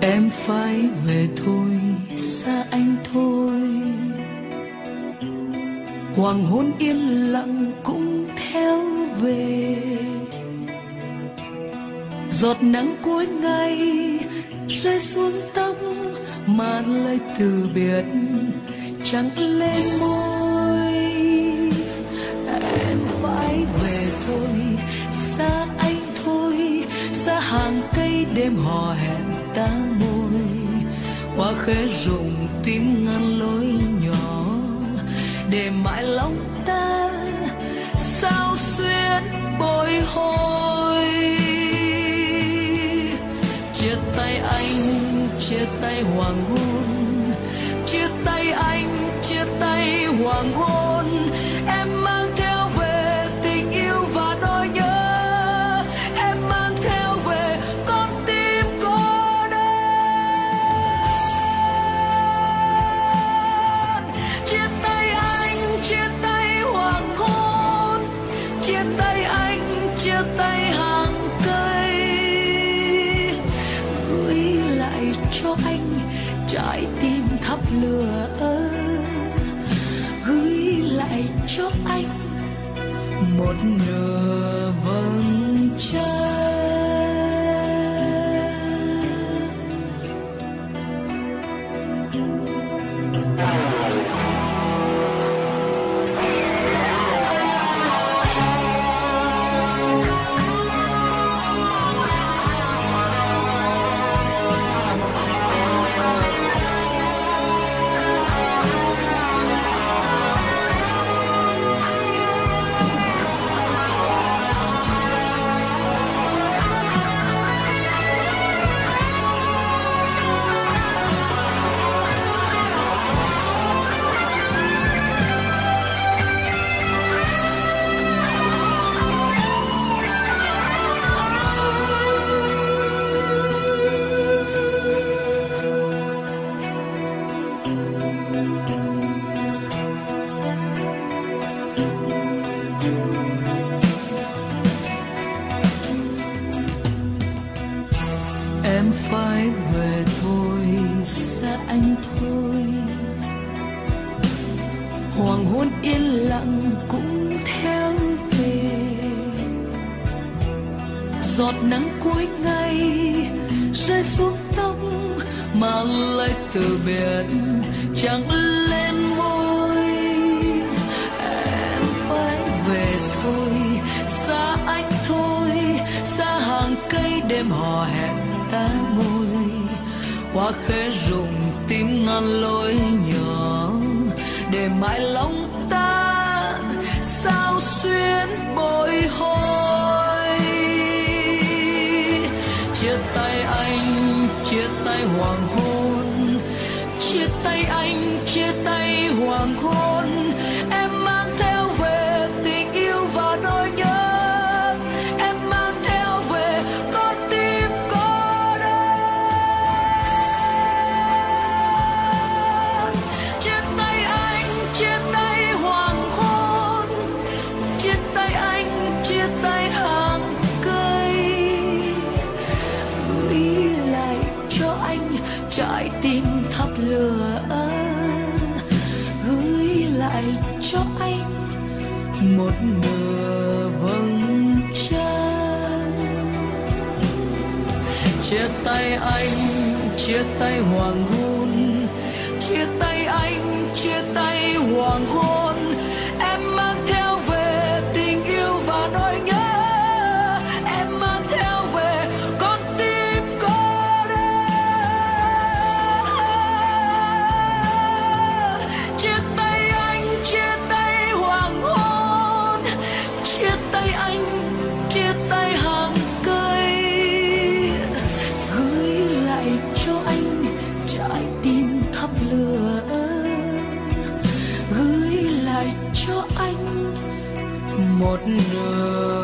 Em phải về thôi, xa anh thôi. Hoàng hôn yên lặng cũng theo về. Giọt nắng cuối ngày rơi xuống tóc mà lời từ biệt chẳng lên môi thôi, xa anh thôi, xa hàng cây đêm hò hẹn ta môi hoa khẽ rụng tim ngăn lối nhỏ, để mãi lòng ta sao xuyên bồi hồi. Chia tay anh, chia tay hoàng hôn, chia tay anh, chia tay hoàng hôn. Cho anh trái tim thắp lửa gửi lại cho anh một nửa vầng trăng. Em phải về thôi, xa anh thôi. Hoàng hôn yên lặng cũng theo về. Giọt nắng cuối ngày rơi xuống tóc mà lại từ biển chẳng lên Qua khẽ rụng tim ngăn lối nhỏ để mãi lòng ta sao xuyên bồi hồi. Chia tay anh, chia tay hoàng hôn, chia tay anh, chia tay hoàng hôn. lại cho anh một nửa vầng trăng. Chia tay anh, chia tay hoàng hôn, chia tay anh, chia tay hoàng hôn. lại cho anh một nửa.